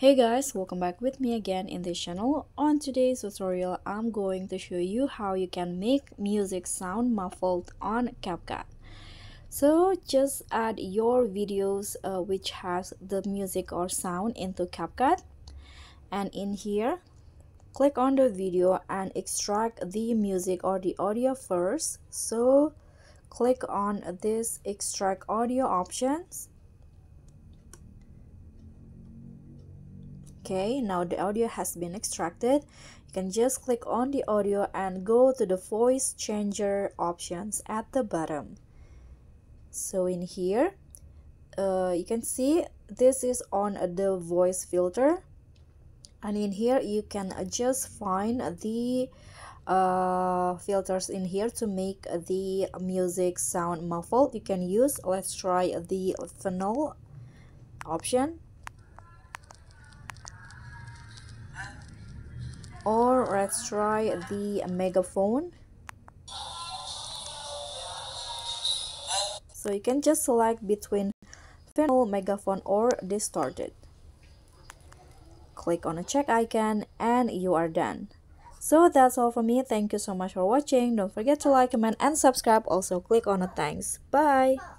Hey guys, welcome back with me again in this channel. On today's tutorial, I'm going to show you how you can make music sound muffled on CapCut. So just add your videos uh, which has the music or sound into CapCut and in here click on the video and extract the music or the audio first. So click on this extract audio options okay now the audio has been extracted. You can just click on the audio and go to the voice changer options at the bottom. So in here uh, you can see this is on the voice filter. And in here you can just find the uh, filters in here to make the music sound muffled. You can use let's try the vinyl option or let's try the megaphone. So you can just select between vinyl megaphone or distorted. Click on a check icon and you are done. So that's all for me. Thank you so much for watching. Don't forget to like comment and subscribe. Also click on a thanks. Bye